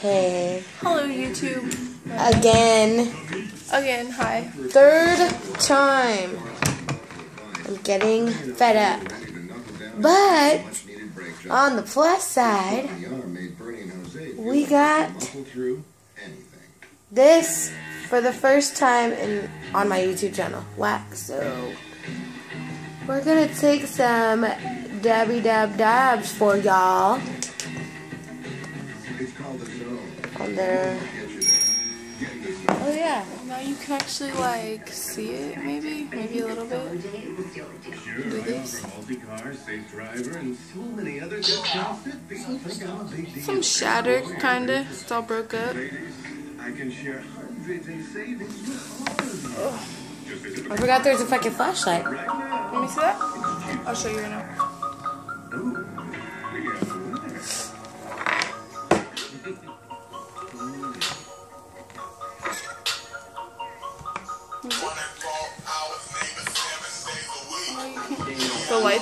Hey. Hello, YouTube. Again. Again, hi. Third time. I'm getting fed up. But on the plus side, we got this for the first time in on my YouTube channel. Wax. So we're gonna take some dabby dab dabs for y'all. On there. Oh yeah. Now you can actually like see it, maybe, maybe a little bit. Do this. Some shattered, kinda. It's all broke up. I can share hundreds in savings with all I forgot there's a fucking flashlight. Let me see that. I'll show you right now.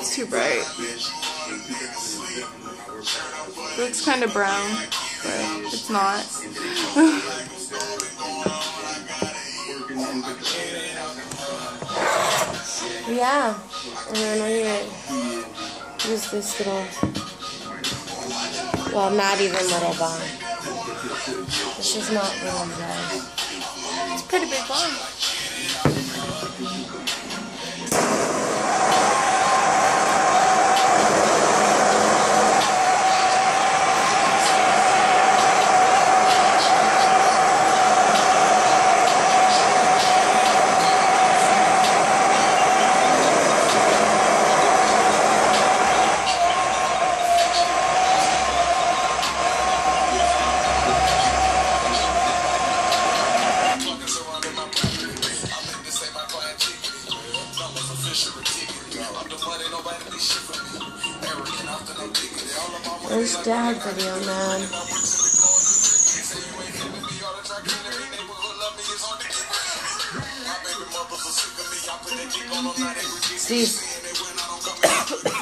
Light's too bright. It looks kind of brown, but it's not. Yeah. And then we're use this little well not even little bong. This is not little guys. It's pretty big one.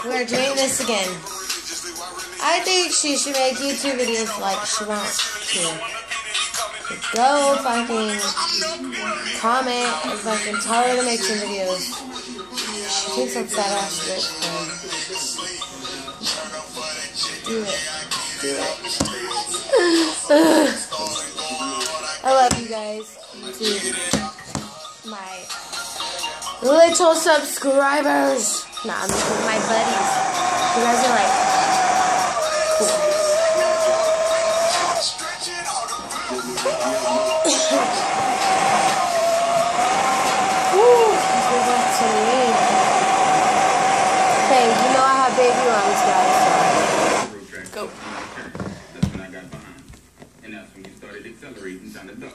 We're doing this again. I think she should make YouTube videos like she wants to. Go fucking comment and fucking tell her to make some videos. She thinks I'm fat ass man. Do it. Do it. I love you guys. YouTube. My little subscribers. Nah, I'm just with my buddies. You guys are like cool. Woo, this is up to me. Hey, you know I have baby lungs, guys. So. Go. That's when I got behind. And that's when you started accelerating down the duck.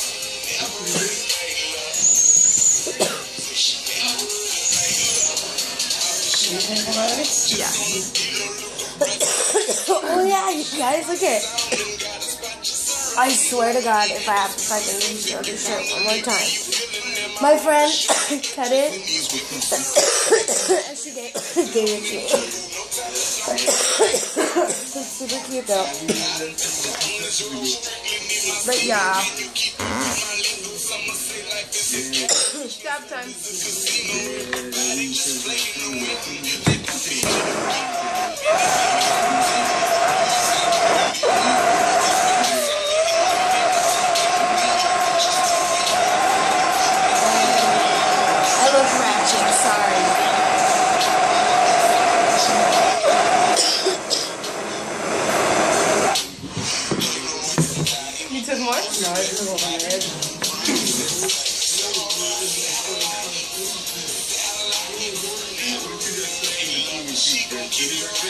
Yeah. oh yeah, you guys, look at I swear to God, if I have to fucking show this shit one more time. My friend cut it, and she gave, gave it to me. super cute though. But yeah, Dab time. Now,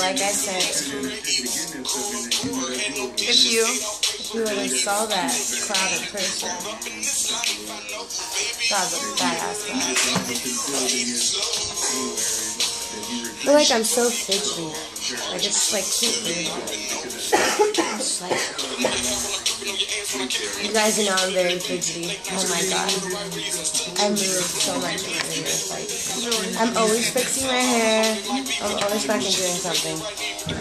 like I said, If you, you would have saw that crowd in person, that was badass. I feel like I'm so fidgety. Like it's just like keep moving. You guys know I'm very fidgety. Oh my god. I move so much in. Like I'm always fixing my hair. I'm always fucking doing something. Let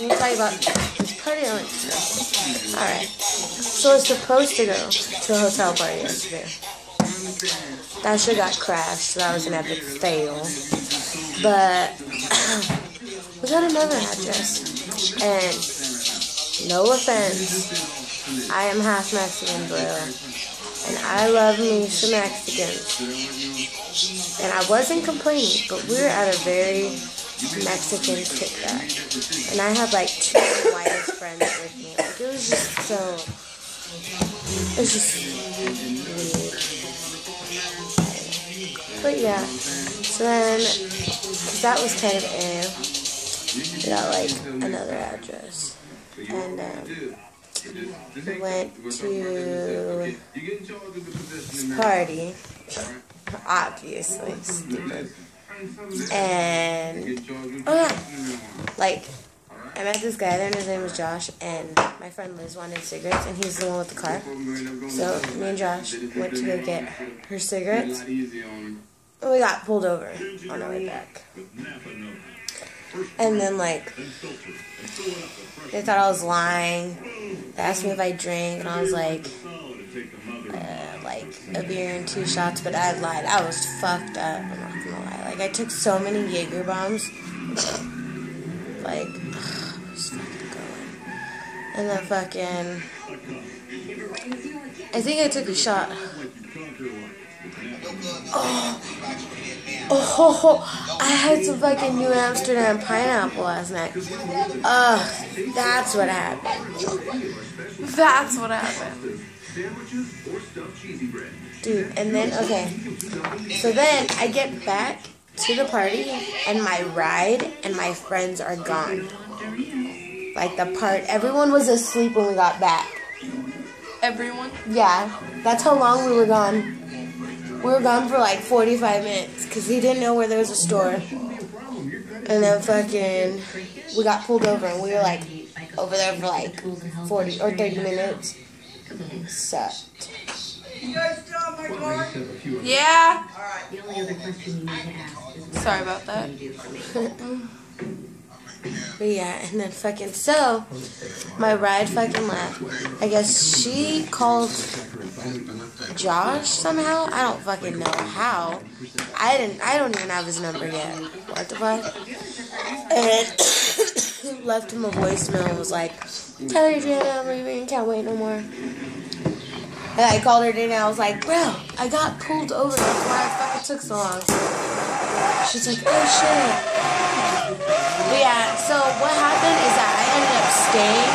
me tell you about this party I went to. Alright. So I was supposed to go to a hotel party yesterday. That shit got crashed, so that was an epic fail. But we got another address. And no offense, I am half Mexican, bro. And I love me some Mexicans. And I wasn't complaining, but we were at a very Mexican kickback. And I had like two whitest friends with me. Like it was just so it was just weird. But yeah. So then that was kind of eh. We got like another address. And um went to this party. Obviously, stupid. And oh yeah, like I met this guy there, and his name was Josh, and my friend Liz wanted cigarettes, and he's the one with the car. So me and Josh went to go get her cigarettes, and we got pulled over on our way back. And then like they thought I was lying. They asked me if I drank, and I was like, uh, like a beer and two shots, but I lied. I was fucked up. I'm not gonna lie. Like I took so many Jaeger bombs. Like I was fucking going. And then fucking I think I took a shot. Oh, oh, I had some fucking New Amsterdam pineapple last night. Ugh, that's what happened. that's what happened. Dude, and then, okay. So then I get back to the party, and my ride and my friends are gone. Like the part, everyone was asleep when we got back. Everyone. Yeah, that's how long we were gone. We were gone for like 45 minutes because he didn't know where there was a store. And then fucking, we got pulled over and we were like over there for like 40 or 30 minutes. Sucked. Yeah. The only other question you need to ask is Sorry about that. But yeah, and then fucking so, my ride fucking left. I guess she called Josh somehow. I don't fucking know how. I didn't. I don't even have his number yet. What the fuck? And left him a voicemail and was like, "Tell your Jana I'm leaving. Can't wait no more." And I called her today and I was like, "Bro, I got pulled over. That's why it fucking took so long." She's like, "Oh shit." But yeah, so what happened is that I ended up staying.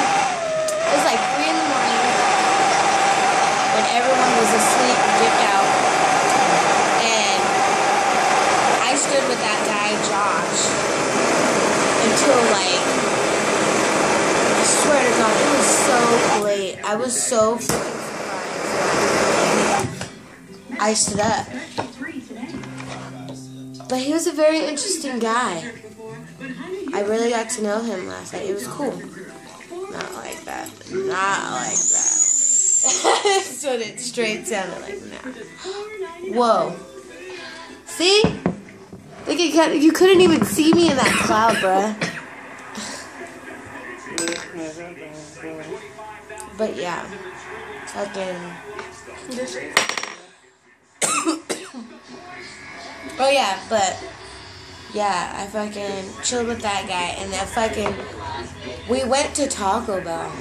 It was like 3 in the morning when everyone was asleep and dipped out. And I stood with that guy, Josh, until like, I swear to God, it was so late. I was so freaking. I stood up. But he was a very interesting guy. I really got to know him last night. It was cool. Not like that. Not like that. That's what it straight sounded like now. Whoa. See? You couldn't even see me in that cloud, bruh. But yeah. Fucking. Oh yeah, but yeah, I fucking chilled with that guy, and then fucking we went to Taco Bell,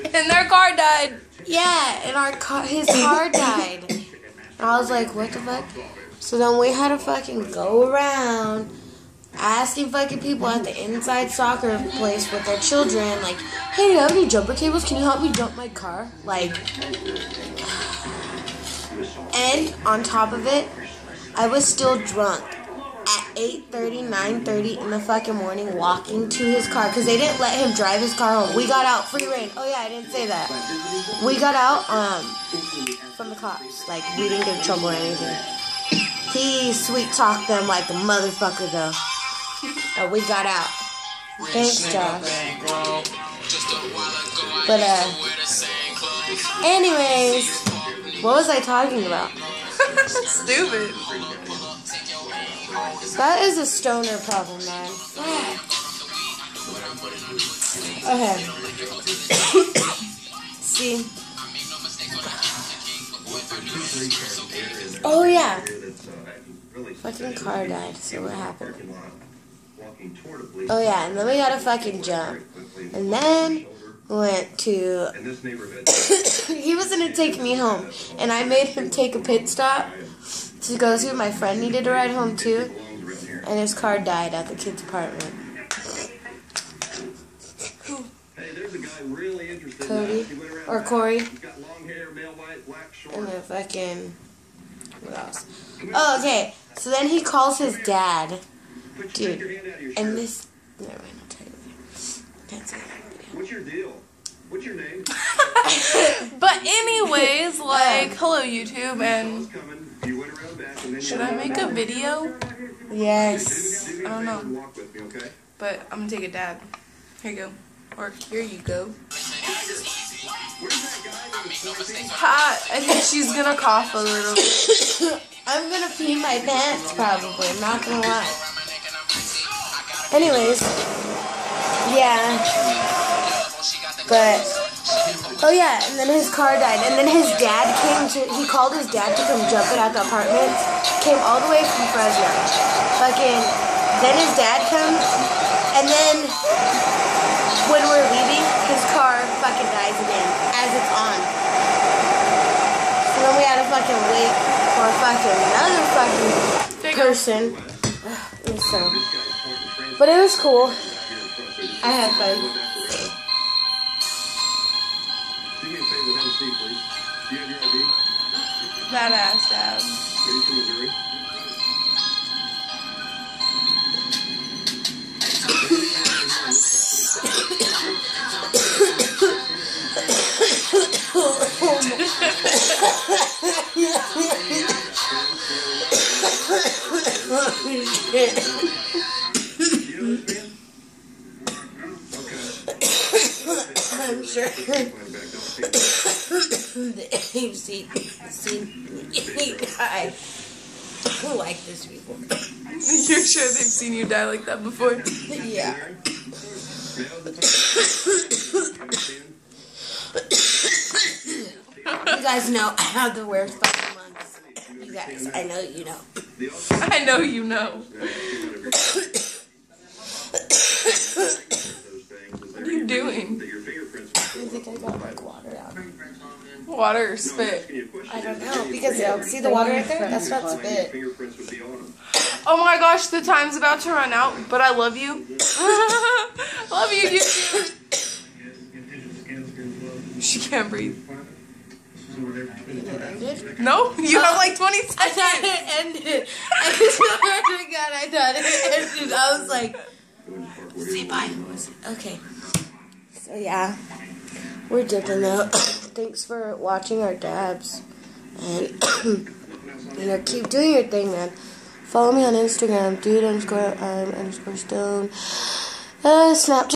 And their car died. Yeah, and our car, his car died. And I was like, what the fuck? So then we had to fucking go around asking fucking people at the inside soccer place with their children, like, hey, do you have any jumper cables? Can you help me jump my car? Like, and on top of it, I was still drunk at 8.30, 9.30 in the fucking morning walking to his car because they didn't let him drive his car home. We got out, free reign. Oh yeah, I didn't say that. We got out um, from the cops. Like, we didn't get in trouble or anything. He sweet talked them like a motherfucker though. We got out. Thanks, Josh. But uh, anyways, what was I talking about? Stupid. That is a stoner problem, man. Okay. See. Oh yeah. Fucking car died. So what happened? Oh yeah, and then we got a fucking jump, and then went to. In this neighborhood, he was gonna take me home, and I made him take a pit stop to go see my friend needed to ride home too, and his car died at the kid's apartment. hey, there's a guy really interested Cody in us. He went around or. Corey, He's got long hair, male white, black short. and then fucking what else? Oh, okay. So then he calls his dad, dude, take your hand out of your and this. Never mind, I'll tell you. Can't say that. What's your deal? What's your name? But anyways, like, hello YouTube, and Bus coming. You went around back and then should I make a video? Yes. Do me a I don't know. Walk with me, okay? But I'm gonna take a dab. Here you go. Or here you go. Where's that guy that was pointing? Pat, I think she's gonna cough a little bit. I'm gonna pee my pants probably, I'm not gonna lie. Anyways, yeah. But oh yeah, and then his car died, and then his dad came to. He called his dad to come jump it at the apartment. Came all the way from Fresno. Fucking. Then his dad comes, and then when we're leaving, his car fucking dies again as it's on. So then we had to fucking wait for fucking another fucking person. So, This guy's pointing trans but it was cool. here in front, so just I had fun. Badass dad. Are you from Missouri? Do you know this man? Okay. I'm sure Find back, don't speak. that you've seen, seen me die like this before. You're sure they've seen you die like that before? Yeah. Now's the time. Understand? You guys know I have the worst fucking. You guys, I know you know. I know you know. what are you doing? That your fingerprints I think I got like water out. Water or spit? I don't know because you see the water right there. That's not spit. Fingerprints would be on. Oh my gosh, the time's about to run out, but I love you. love you, YouTube. She can't breathe. Ended. No, you have like 20 seconds. I thought seconds. it ended. I swear to God, I thought it ended. I was like, say bye. Okay. So yeah, we're dipping out. Thanks for watching our dabs, and you know, keep doing your thing, man. Follow me on Instagram, dude underscore um, underscore stone, uh, Snapchat.